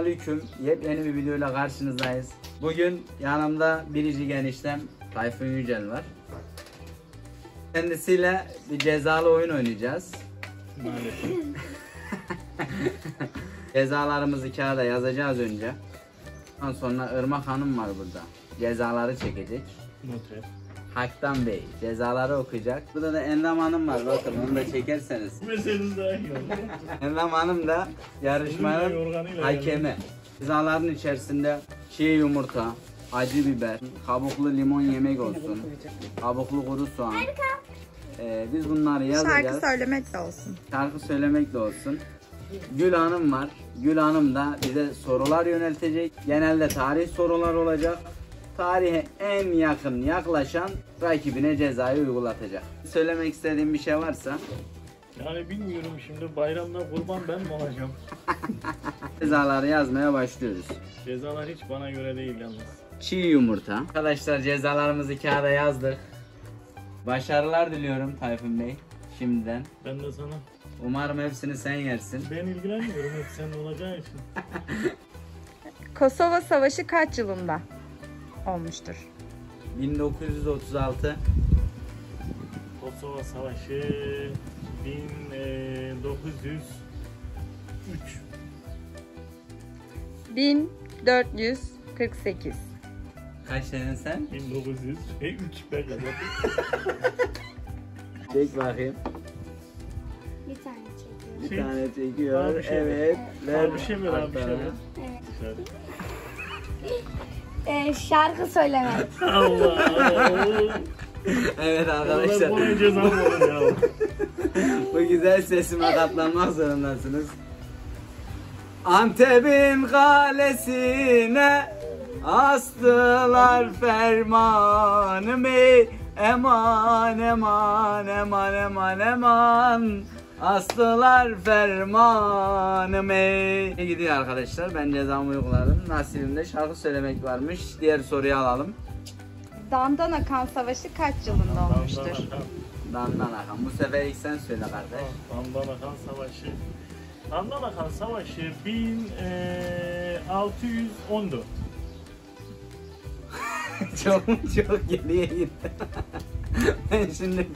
aleyküm. Yepyeni bir videoyla karşınızdayız. Bugün yanımda biricik eniştem Tayfun Yücel var. Kendisiyle bir cezalı oyun oynayacağız. Maalesef. Cezalarımızı kağıda yazacağız önce. Ondan sonra Irmak Hanım var burada. Cezaları çekecek. Noter. Haktan Bey cezaları okuyacak. Burada da Endam Hanım var bakın onu da çekerseniz. Meseleiniz daha iyi oldu. Endam Hanım da yarışmanın hakemi. Cezaların içerisinde çiğ yumurta, acı biber, kabuklu limon yemek olsun, kabuklu kuru soğan. Ee, biz bunları yazacağız. Şarkı söylemek de olsun. Şarkı söylemek de olsun. Gül Hanım var. Gül Hanım da bize sorular yöneltecek. Genelde tarih sorular olacak. Tarihe en yakın yaklaşan rakibine cezayı uygulatacak. Söylemek istediğim bir şey varsa Yani bilmiyorum şimdi bayramda kurban ben mi olacağım? cezaları yazmaya başlıyoruz. Cezalar hiç bana göre değil yalnız. Çiğ yumurta. Arkadaşlar cezalarımızı kağıda yazdık. Başarılar diliyorum Tayfun Bey şimdiden. Ben de sana Umarım hepsini sen yersin. ben ilgilenmiyorum hep senin olacağı için. Kosova Savaşı kaç yılında olmuştur? 1936 Kosova Savaşı 1903 1448. Kaç dedin sen? 1900 e 3 ben de Çek bakayım. Bir tane çekiyorum. Bir tane çekiyor. şey evet. Daha bir şey mi bir şey mi? Evet. Ee, şarkı söylemek. Allah evet Allah arkadaşlar. buna ceza mı olur ya? Bu güzel sesime katlanmak zorundasınız. Antep'in kalesine astılar fermanımı Eman eman eman eman eman Astılar fermanımı İyi gidiyor arkadaşlar ben cezamı uyguladım Nasibimde şarkı söylemek varmış Diğer soruyu alalım Dandana Kan Savaşı kaç yılında olmuştur? Dandan Akan bu sefer ilk sen söyle kardeş Dandanakan Savaşı. Dandanakan Savaşı 1614. çok çok geriye gitti. ben şimdi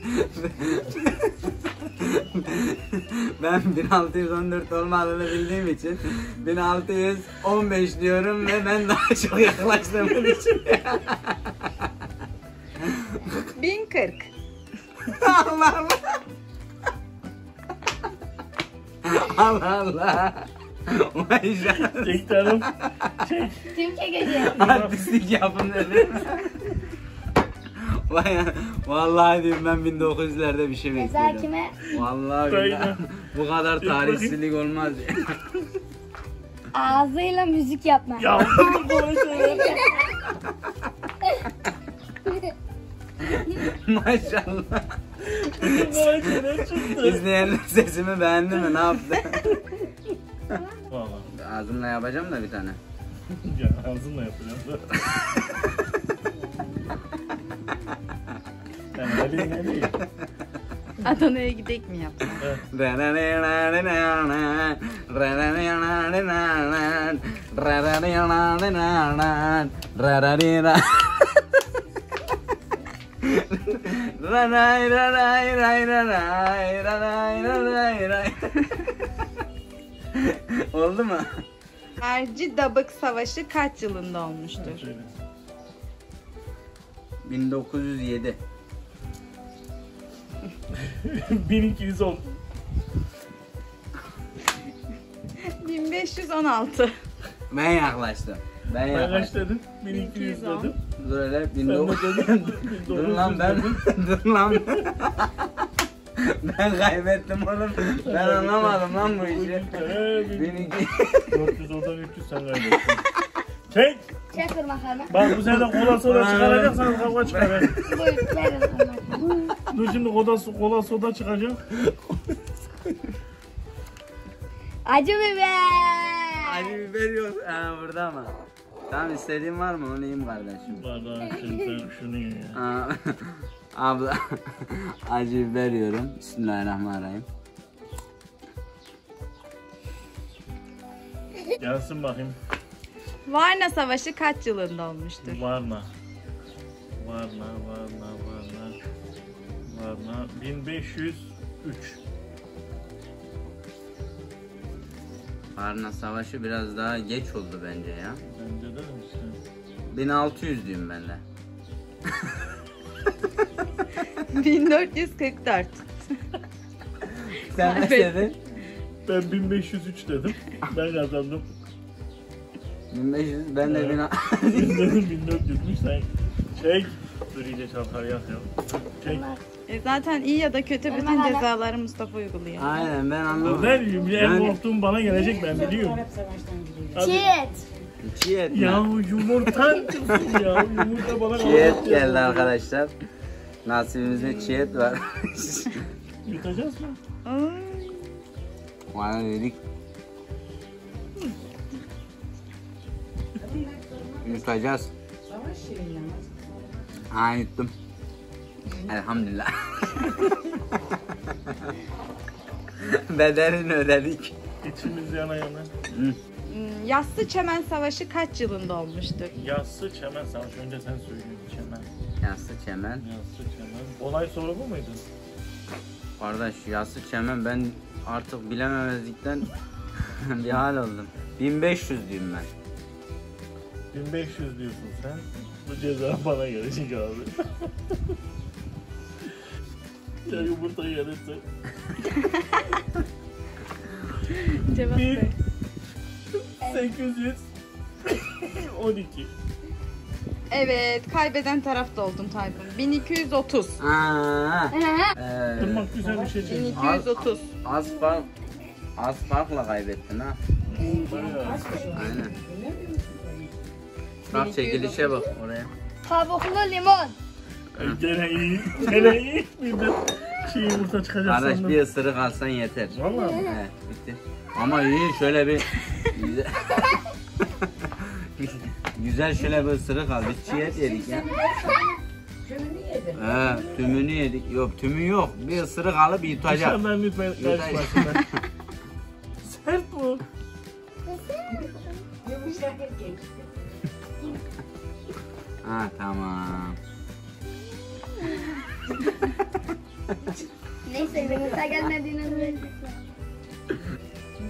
ben 1614 olmadığını bildiğim için 1615 diyorum ve ben daha çok yaklaştığım için 1040. Allah Allah Allah Allah Maşallah Çek canım. Çek. Kim çekecek? Artistlik yapın dedi. Vay ya, vallahi diyorum ben 1900'lerde bir şey Ceza bekliyordum. kime? Vallahi billahi. bu kadar tarihsizlik olmaz. Ağzıyla müzik yapmak. Ya. Maşallah. Böyle şeyler çıktı. İzleyenler sesimi beğendi mi? Ne yaptı? Valla. Ağzımla yapacağım da bir tane. Ya ağzımla yapacağım da. Ben öyle ne değil. Adana'ya gidek mi yaptın? Oldu mu? Erci Dabık Savaşı kaç yılında olmuştur? Şöyle. 1907. 1210. 1516. Ben yaklaştım. Ben Ben kaç yaklaştım. dedim? 1200 dedim. Dur hele Sen de 1900. dedin. Dur lan ben. Dur lan. ben kaybettim oğlum. Ben anlamadım lan bu işi. 1200. 400 oradan 300 sen kaybettin. Çek. Çek ırmaklarını. Bak bu sene kola soda çıkaracaksan kavga çıkar. he. Buyur ırmaklarını. Dur şimdi kola, kola soda çıkacak. Acı biber. Acı biber yok. Ha burada ama. Tamam istediğin var mı? Onu yiyeyim kardeşim. Bardağı şimdi sen şunu ye ya. Aa, Abla acı biber yiyorum. Bismillahirrahmanirrahim. Gelsin bakayım. Varna Savaşı kaç yılında olmuştur? Varna. Varna, Varna, Varna. Varna. 1503. Varna Savaşı biraz daha geç oldu bence ya. Bence de işte. 1600 diyeyim ben de. 1444. Sen ne dedin? Ben 1503 dedim. Ben kazandım. 1500 ben de Evet. 1000 Biz dedim 1400'müş sen. Çek. Dur iyice çalkar yak ya. Çek. E zaten iyi ya da kötü bütün cezaları Mustafa uyguluyor. Aynen ben anlamadım. Ben en Yani- korktuğum bana gelecek ben biliyorum. Hadi. Çiğet. Çiğ et mi? Ya yumurta çıksın ya. Yumurta bana Çiğ et kalacak geldi arkadaşlar. Nasibimizde çiğ et var. Yutacağız mı? Ay. Bana dedik. Yutacağız. Ha yuttum. Elhamdülillah. Bedelini ödedik. İçimiz yana yana. Hı. Hmm, Yassı Çemen Savaşı kaç yılında olmuştur? Yassı çemen savaş. Önce sen söylüyorsun çemen. Yassı çemen. Yassı çemen. Olay soru bu muydu? Kardeş yassı çemen ben artık bilememezlikten bir hal oldum. 1500 diyeyim ben. 1500 diyorsun sen. Bu ceza bana gelecek abi. ya yumurta gelirse. Cevap Bir. ver. 800 12 Evet, kaybeden tarafta oldun Tayfun. 1230. Aa, Hı. ee, Durmak güzel bir şey değil. 1230. az fark az farkla kaybettin ha. Bayağı. Aynen. Bak çekilişe bak oraya. Kabuklu limon. Gene iyi. Gene iyi miydi? Şey yumurta çıkacak Kardeş sandım. bir ısırık alsan yeter. Valla. Evet bitti. Ama iyi şöyle bir güzel, güzel şöyle bir ısırık al. Biz çiğ et yedik ya. He, tümünü yedik. Yok tümü yok. Bir ısırık alıp yutacak. Lütfen şimdi.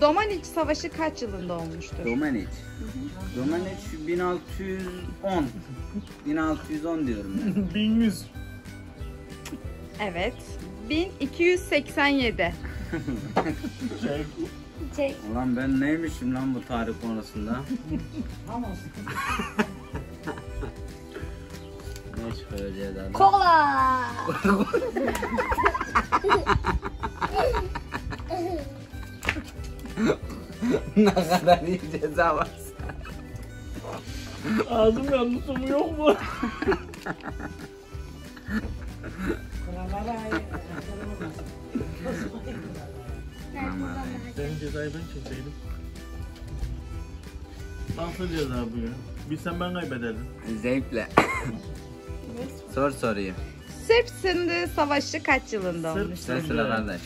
Domaniç Savaşı kaç yılında olmuştur? Domaniç. Domaniç 1610. 1610 diyorum ben. 1100. Evet. 1287. Şey, Çek. Ulan ben neymişim lan bu tarih konusunda? ne çıkaracağız adam? Kola. ne kadar iyi ceza var. ağzım yandı su mu yok mu? Senin cezayı ben çekseydim. Nasıl ceza bu ya? Bilsem ben kaybederdim. Zevkle. Sor soruyu. Sırp Sındığı Savaşı kaç yılında Sırp olmuştur? Sen sıra kardeş.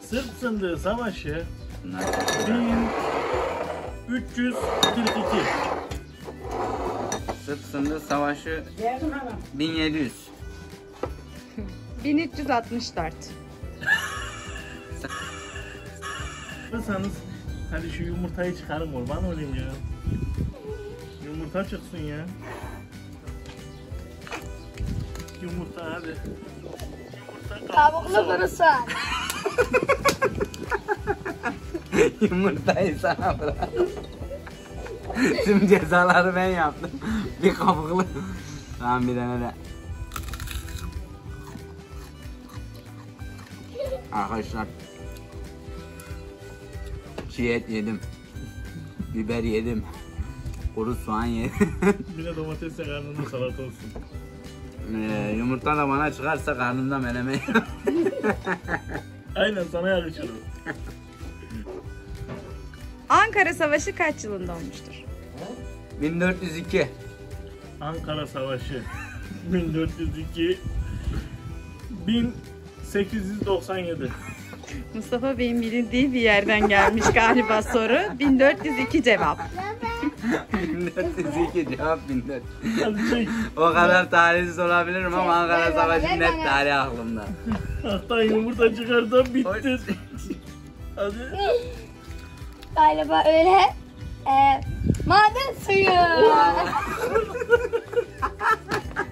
Sırp Sındığı Savaşı Bunlar sıra. 1342. Sırp sındı savaşı 1700. 1364. Yapırsanız hadi şu yumurtayı çıkarın kurban olayım ya. Yumurta çıksın ya. Yumurta hadi. Yumurta Kabuklu kuru soğan. Yumurtayı sana bırak. Tüm cezaları ben yaptım. Bir kabuklu. Tamam bir tane de. Arkadaşlar. Çiğ et yedim. Biber yedim. Kuru soğan yedim. Bir de domatesle karnında salata olsun. Ee, yumurta da bana çıkarsa karnımda menemen. Aynen sana yakışır. Ankara Savaşı kaç yılında olmuştur? 1402. Ankara Savaşı 1402 1897 Mustafa Bey'in bildiği bir yerden gelmiş galiba soru. 1402 cevap. 1402 cevap 1400. Hadi çek. O kadar tarihsiz olabilirim ama Ankara Savaşı net tarih aklımda. Hatta yumurta çıkarsam bittin. Hadi. Galiba öyle. Ee, maden suyu.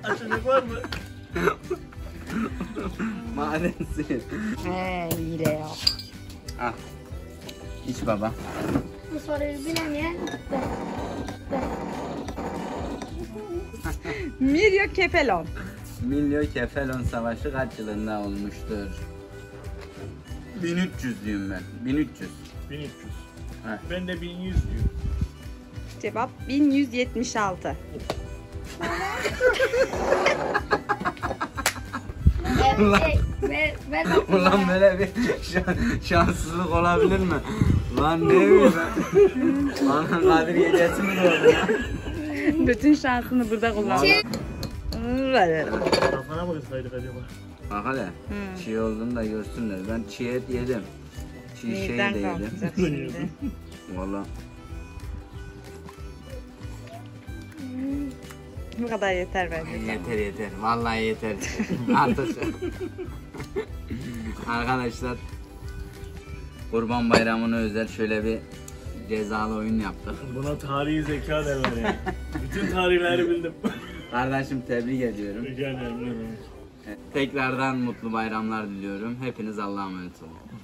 Açacak var mı? Maden suyu. He hile yok. Al. İç baba. Bu soruyu bilemeyen ben. Ben. Miryo Kefalon. Milyo Kefelon Savaşı kaç yılında olmuştur? 1300 diyeyim ben. 1300. 1300. Evet. Ben de 1100 diyor. Cevap 1176. Ver, şey, ver, ver Ulan böyle bir şan- şanssızlık olabilir mi? Lan ne bileyim ben. Anan Kadir gecesi mi doğdu? Bütün şansını burada kullandı. Kafana mı ıslaydık acaba? Bak hele. Hı. Çiğ olduğunu da görsünler. Ben çiğ et yedim. Çiğ şey de yedim. şimdi? Valla. Bu kadar yeter bence. Yeter yeter. Vallahi yeter. Artık. Arkadaşlar Kurban Bayramı'na özel şöyle bir cezalı oyun yaptık. Buna tarihi zeka derler ya. Bütün tarihleri bildim. Kardeşim tebrik ediyorum. Rica ederim. Tekrardan mutlu bayramlar diliyorum. Hepiniz Allah'a emanet olun.